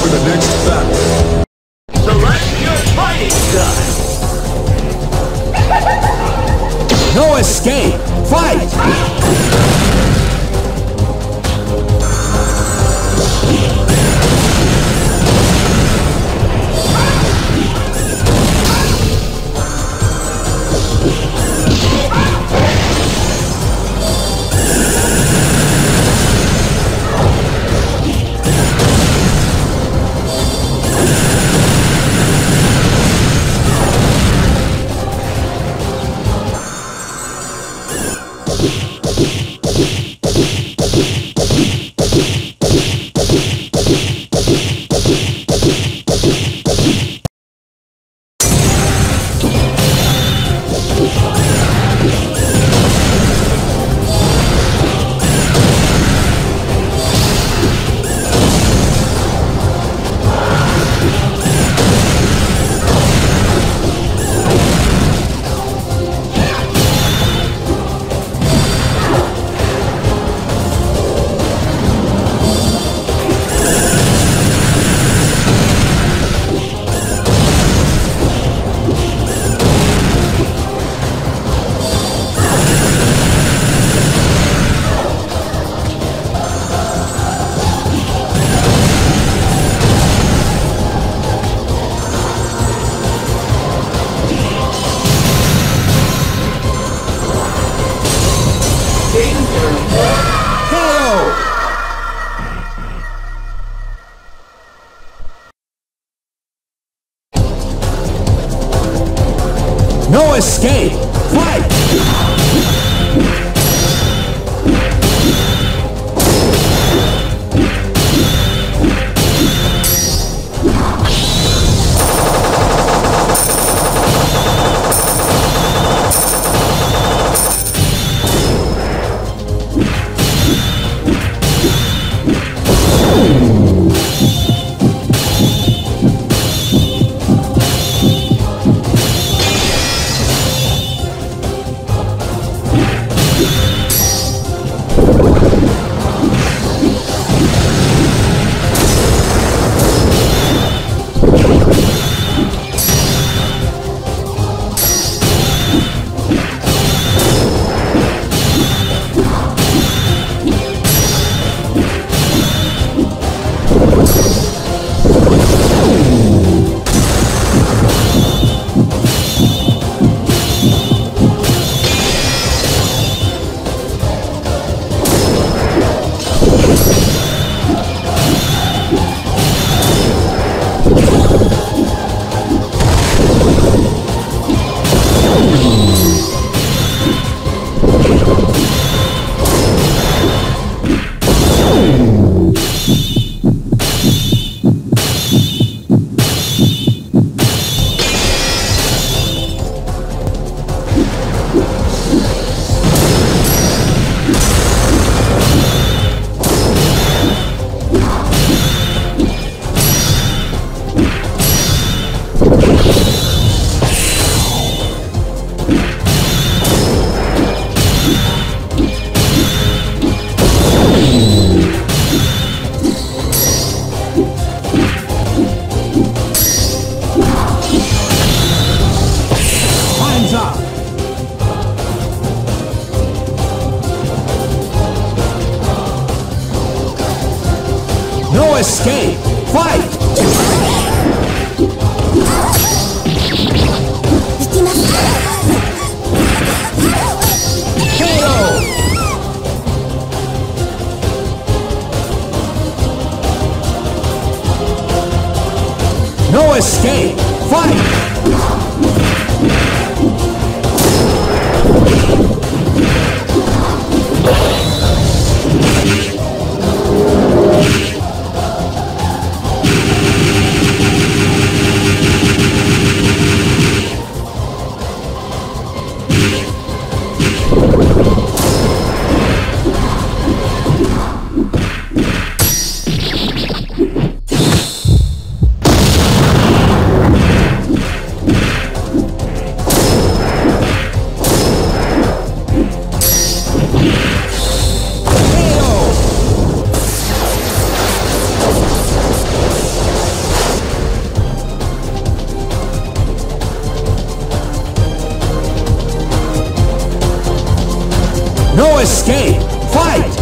for the next battle. Select your fighting style. No escape! Fight! KO! No escape! Fight! No escape! Fight! No escape! Fight!